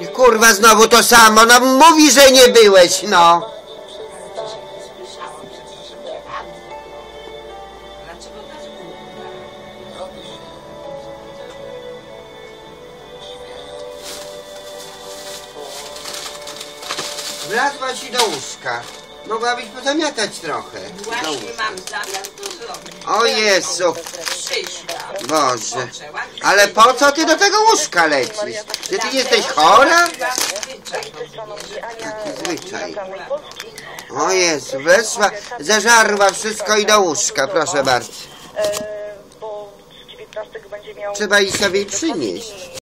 I kurwa znowu to samo, no mówi, że nie byłeś, no. Dlaczego Wlazła ci do łóżka. Mogłabyś pozamiatać trochę. Właśnie mam zamiar to zrobić. O Jezu, Przyszłam. Boże. Ale po co ty do tego łóżka lecisz? Że ty jesteś chora? Zwyczaj. Zwyczaj. O Jezu, weszła, zeżarła wszystko i do łóżka, proszę bardzo. Bo z 19 będzie miał Trzeba i sobie przynieść.